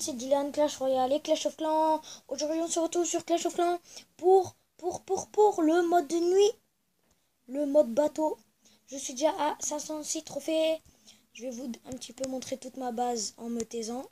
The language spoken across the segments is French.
c'est Dylan Clash Royale et Clash of Clans. Aujourd'hui, on se retrouve sur Clash of Clans pour, pour, pour, pour le mode de nuit, le mode bateau. Je suis déjà à 506 trophées. Je vais vous un petit peu montrer toute ma base en me taisant.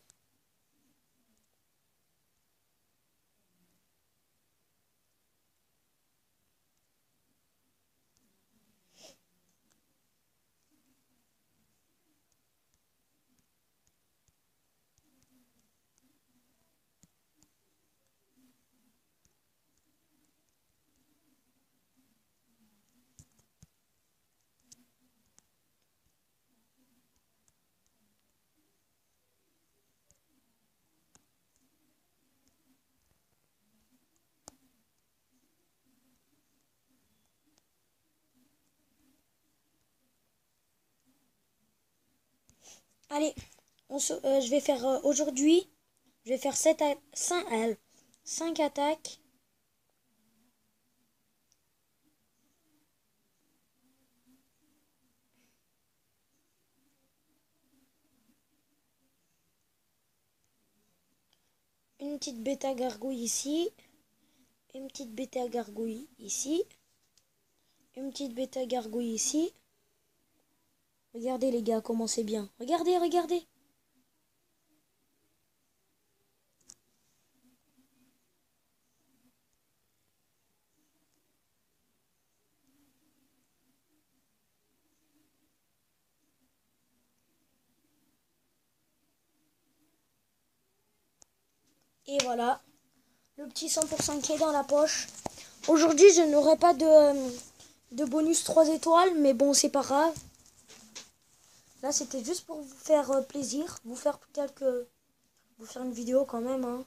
Allez, euh, je vais faire euh, aujourd'hui, je vais faire 7 5, 5 attaques. Une petite bêta gargouille ici. Une petite bêta gargouille ici. Une petite bêta gargouille ici. Regardez les gars, comment c'est bien. Regardez, regardez. Et voilà, le petit 100% qui est dans la poche. Aujourd'hui, je n'aurai pas de, de bonus 3 étoiles, mais bon, c'est pas grave. Là, c'était juste pour vous faire euh, plaisir, vous faire quelques... vous faire une vidéo quand même, hein.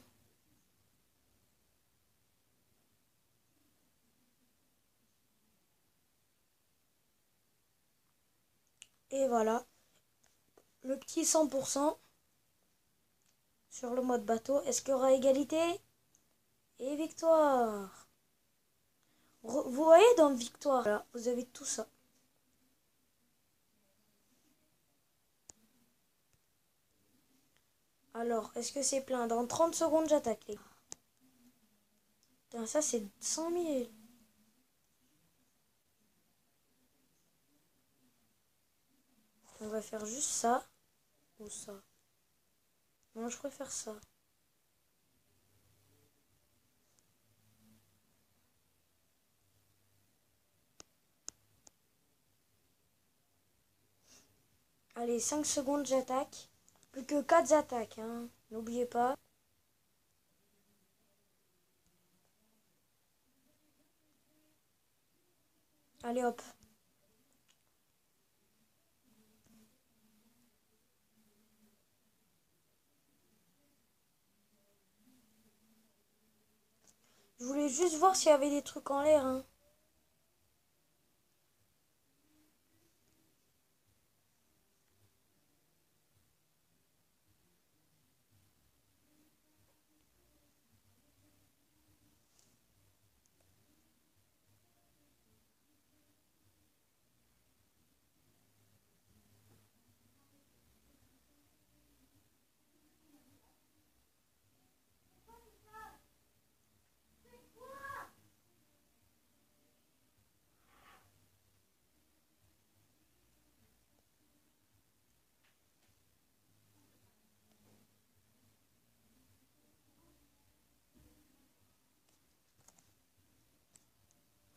Et voilà. Le petit 100% sur le mode bateau. Est-ce qu'il y aura égalité? Et victoire. vous voyez dans victoire, là, vous avez tout ça. Alors, est-ce que c'est plein? Dans 30 secondes, j'attaque, les ça, c'est 100 000. On va faire juste ça. Ou ça? Non, je préfère ça. Allez, 5 secondes, j'attaque. Plus que 4 attaques, hein. N'oubliez pas. Allez hop. Je voulais juste voir s'il y avait des trucs en l'air. Hein.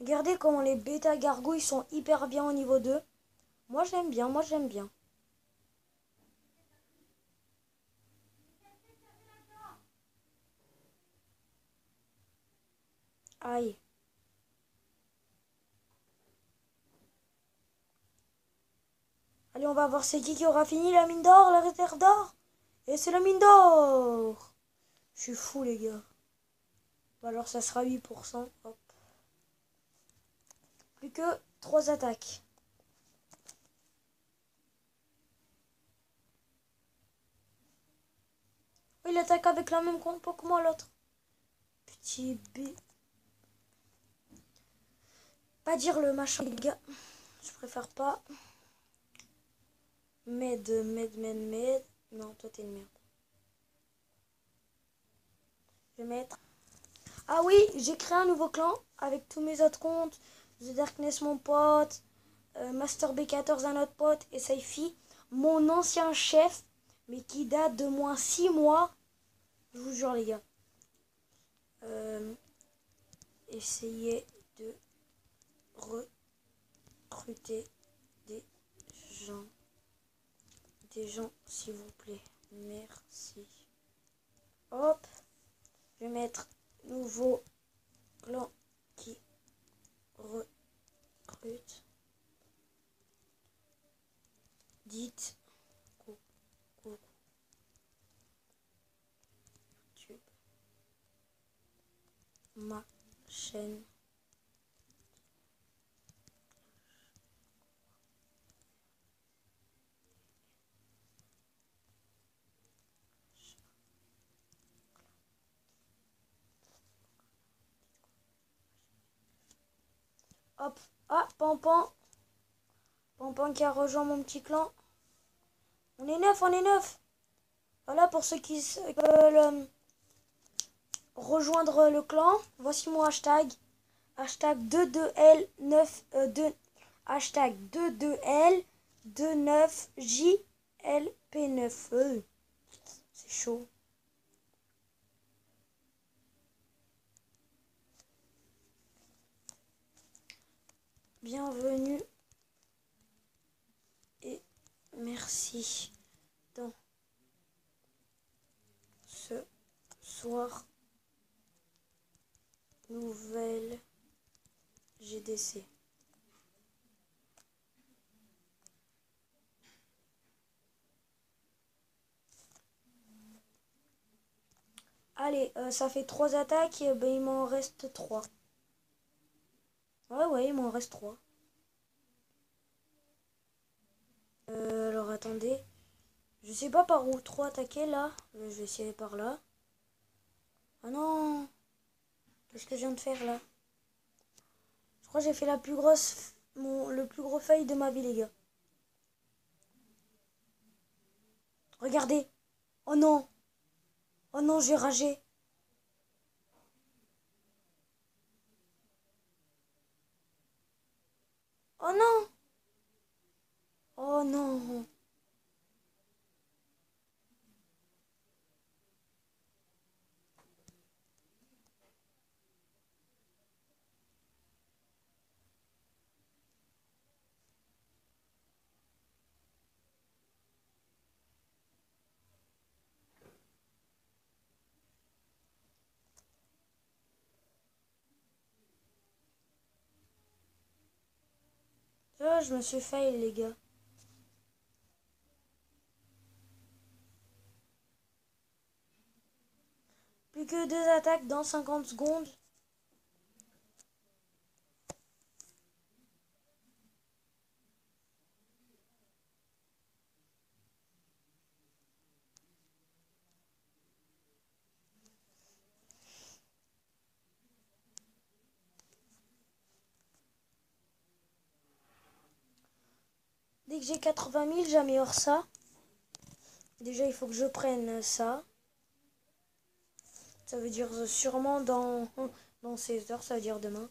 Regardez comment les bêta gargouilles sont hyper bien au niveau 2. Moi j'aime bien, moi j'aime bien. Aïe. Allez, on va voir c'est qui qui aura fini la mine d'or, la réserve d'or. Et c'est la mine d'or. Je suis fou les gars. alors ça sera 8%. Hop. Plus que 3 attaques. il attaque avec la même compo que moi l'autre. Petit B. Pas dire le machin, les gars. Je préfère pas. Med, med, med, med. Non, toi t'es une merde. Je vais mettre... Ah oui, j'ai créé un nouveau clan avec tous mes autres comptes. The Darkness, mon pote. Euh, Master B14, un autre pote. Et Saifi. Mon ancien chef, mais qui date de moins 6 mois. Je vous jure, les gars. Euh, essayez de recruter des gens. Des gens, s'il vous plaît. Merci. Hop. Je vais mettre nouveau clan qui recrute. Dites. Ma chaîne. Hop. Ah, Pampan. Pampan qui a rejoint mon petit clan. On est neuf, on est neuf. Voilà pour ceux qui veulent euh, rejoindre le clan. Voici mon hashtag. Hashtag 22L9 euh, 2 hashtag 22L 29JLP9. C'est chaud. Bienvenue et merci dans ce soir nouvelle GDC. Allez, euh, ça fait trois attaques, et ben, il m'en reste trois. Ouais, ouais, il m'en reste trois. Euh, alors attendez. Je sais pas par où trop attaquer là. Je vais essayer par là. Ah non Qu'est-ce que je viens de faire là? Je crois que j'ai fait la plus grosse mon, le plus gros fail de ma vie les gars. Regardez. Oh non. Oh non, j'ai ragé. Oh non Oh non Ah, je me suis failli, les gars. Plus que deux attaques dans 50 secondes. Dès que j'ai 80 000, j'améliore ça. Déjà, il faut que je prenne ça. Ça veut dire sûrement dans, dans 16 heures, ça veut dire demain.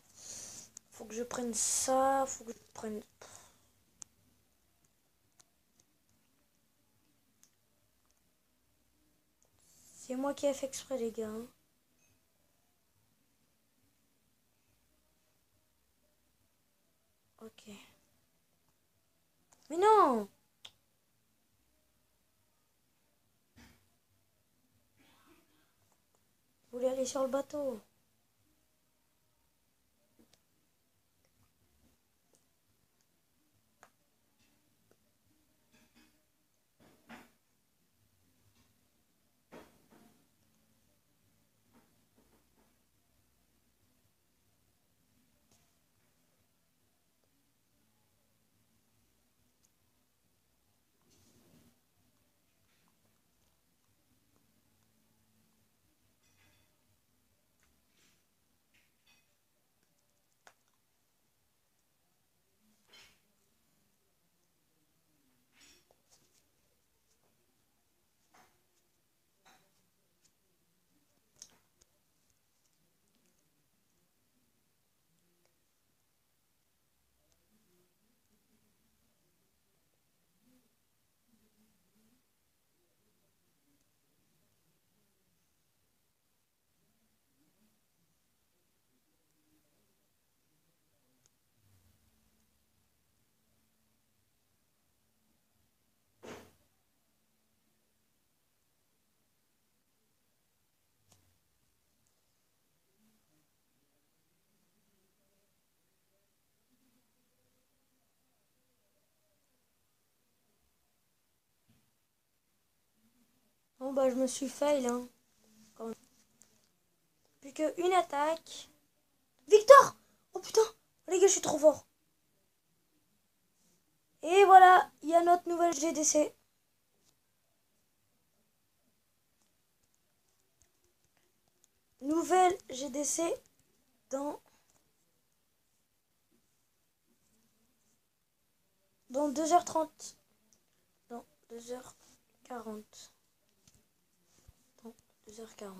Faut que je prenne ça, faut que je prenne... C'est moi qui ai fait exprès, les gars. Hein. Ok. Mais non. Vous voulez aller sur le bateau Bon bah je me suis fail hein. Plus qu'une attaque. Victor Oh putain Les gars je suis trop fort. Et voilà, il y a notre nouvelle GDC. Nouvelle GDC dans dans 2h30 dans 2h40 dans 2h40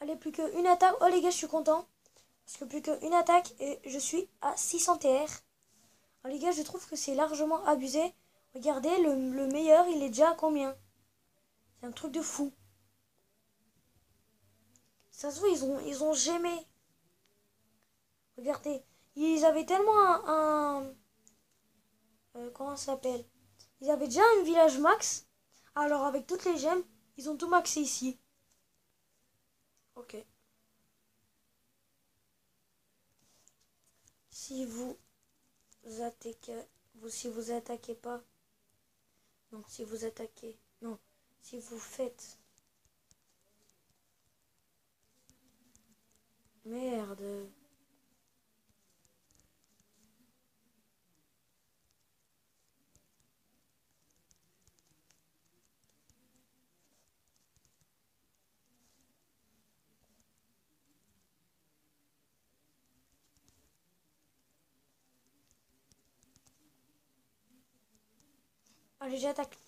Allez, plus qu'une attaque. Oh les gars, je suis content. Parce que plus qu'une attaque et je suis à 600 TR. Oh les gars, je trouve que c'est largement abusé. Regardez, le, le, meilleur, il est déjà à combien? C'est un truc de fou. Ça se voit, ils ont, ils ont jamais. Regardez, ils avaient tellement un... Euh, comment ça s'appelle? Ils avaient déjà un village max. Alors avec toutes les gemmes, ils ont tout maxé ici. Ok. Si vous attaquez, vous, si vous attaquez pas, non, si vous attaquez, non, si vous faites, merde. Allez, j'attaque.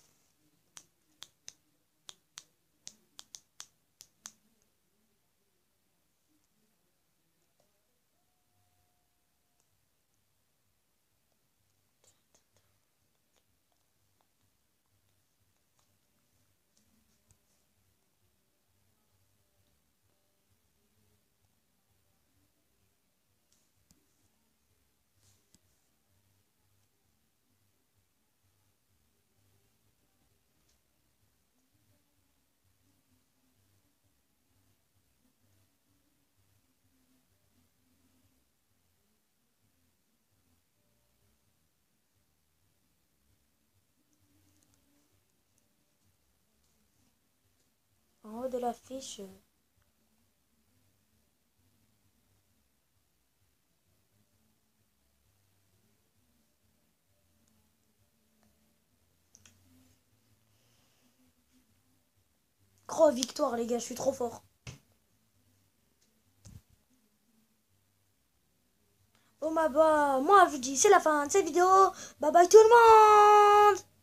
Haut de l'affiche. Gros victoire les gars, je suis trop fort. Bon bah bah, moi je vous dis c'est la fin de cette vidéo. Bye bye tout le monde